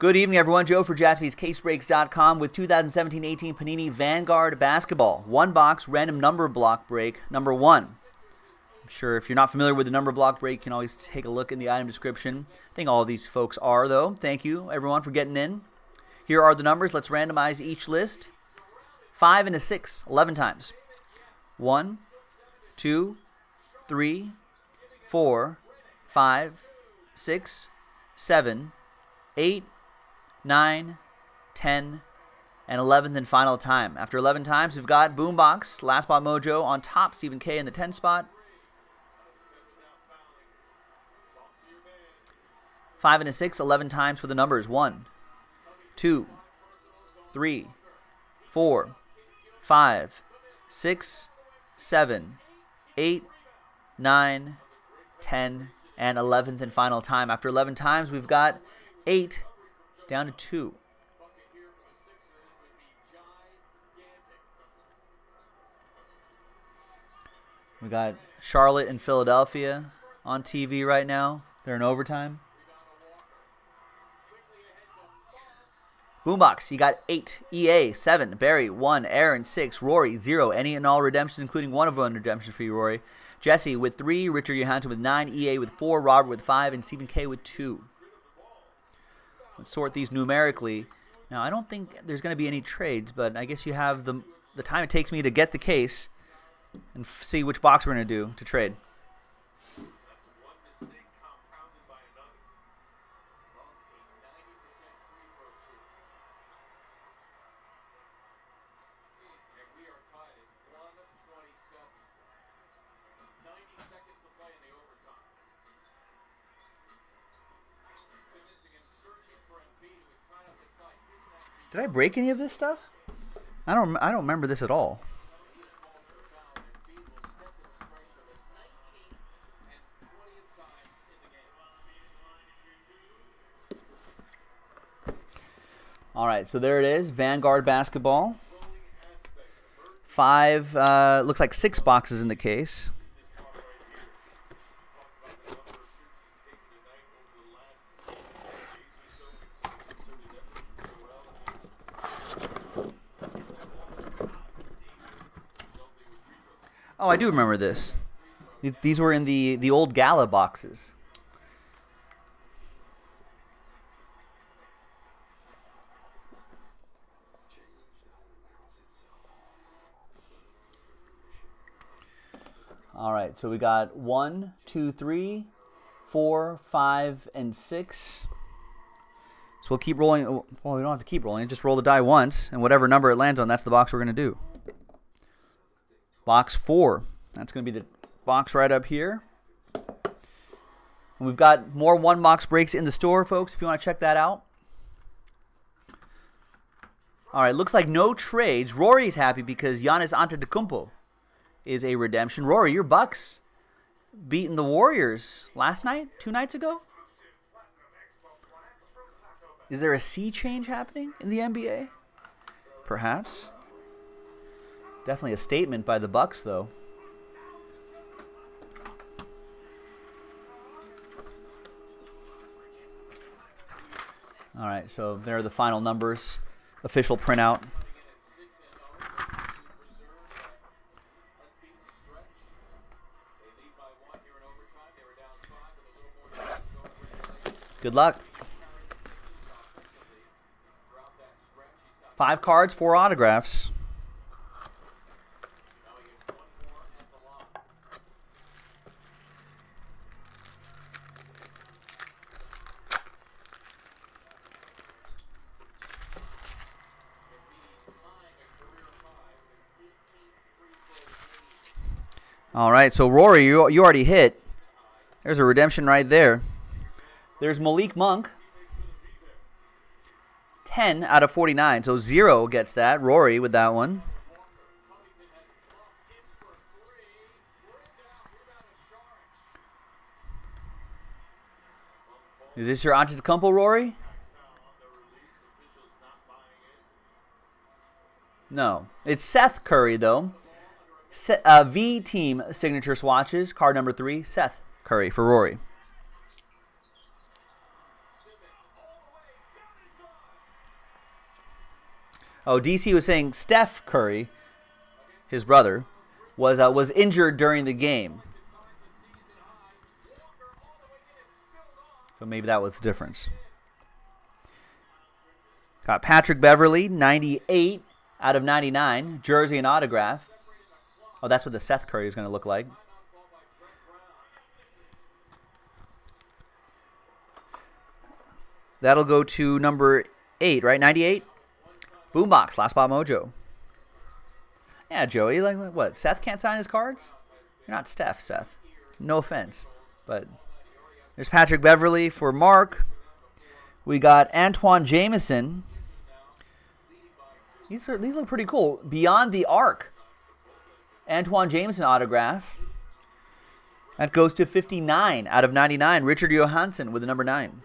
Good evening, everyone. Joe for jaspyscasebreaks.com with 2017-18 Panini Vanguard Basketball. One box, random number block break, number one. I'm sure if you're not familiar with the number block break, you can always take a look in the item description. I think all these folks are, though. Thank you, everyone, for getting in. Here are the numbers. Let's randomize each list. Five and a six, 11 times. One, two, three, four, five, six, seven, eight, 9, 10, and 11th and final time. After 11 times, we've got Boombox, Last Spot Mojo on top, Stephen K in the 10 spot. 5 and a 6, 11 times for the numbers 1, 2, 3, 4, 5, 6, 7, 8, 9, 10, and 11th and final time. After 11 times, we've got 8, down to two. We got Charlotte and Philadelphia on TV right now. They're in overtime. Boombox, you got 8. EA, 7. Barry, 1. Aaron, 6. Rory, 0. Any and all redemptions, including one of one redemption for you, Rory. Jesse with 3. Richard Johansson with 9. EA with 4. Robert with 5. And Stephen K with 2. Let's sort these numerically. Now, I don't think there's going to be any trades, but I guess you have the, the time it takes me to get the case and see which box we're going to do to trade. Did I break any of this stuff? I don't. I don't remember this at all. All right, so there it is, Vanguard basketball. Five, uh, looks like six boxes in the case. Oh, I do remember this. These were in the, the old Gala boxes. All right, so we got one, two, three, four, five, and six. So we'll keep rolling. Well, we don't have to keep rolling. Just roll the die once, and whatever number it lands on, that's the box we're going to do. Box four. That's going to be the box right up here. And we've got more one box breaks in the store, folks, if you want to check that out. All right, looks like no trades. Rory's happy because Giannis Antetokounmpo is a redemption. Rory, your Bucks beating the Warriors last night, two nights ago. Is there a sea change happening in the NBA? Perhaps. Definitely a statement by the Bucks, though. All right, so there are the final numbers, official printout. Good luck. Five cards, four autographs. All right, so Rory, you, you already hit. There's a redemption right there. There's Malik Monk. 10 out of 49. So 0 gets that. Rory with that one. Is this your Antetokounmpo, Rory? No. It's Seth Curry, though. Uh, V Team signature swatches. Card number three, Seth Curry for Rory. Oh, DC was saying Steph Curry, his brother, was uh, was injured during the game. So maybe that was the difference. Got Patrick Beverley, 98 out of 99, jersey and autograph. Oh, that's what the Seth Curry is going to look like. That'll go to number 8, right? 98? Boombox, Last Spot Mojo. Yeah, Joey, like what? Seth can't sign his cards? You're not Steph, Seth. No offense. But there's Patrick Beverley for Mark. We got Antawn Jamison. These are these look pretty cool. Beyond the Arc. Antawn Jamison autograph. That goes to 59 out of 99. Richard Johansson with the number 9.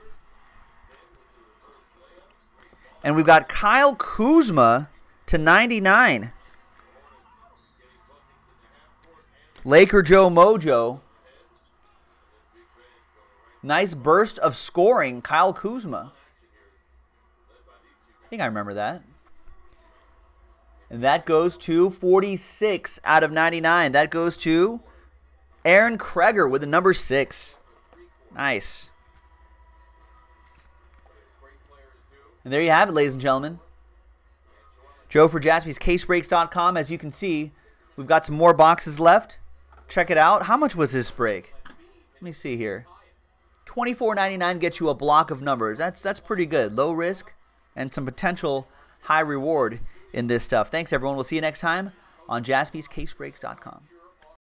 And we've got Kyle Kuzma to 99. Laker Joe Mojo. Nice burst of scoring, Kyle Kuzma. I think I remember that. And that goes to 46 out of 99. That goes to Aaron Kreger with the number 6. Nice. And there you have it, ladies and gentlemen. Joe for jaspyscasebreaks.com. As you can see, we've got some more boxes left. Check it out. How much was this break? Let me see here. $24.99 gets you a block of numbers. That's that's pretty good. Low risk and some potential high reward in this stuff. Thanks everyone. We'll see you next time on jaspyscasebreaks.com.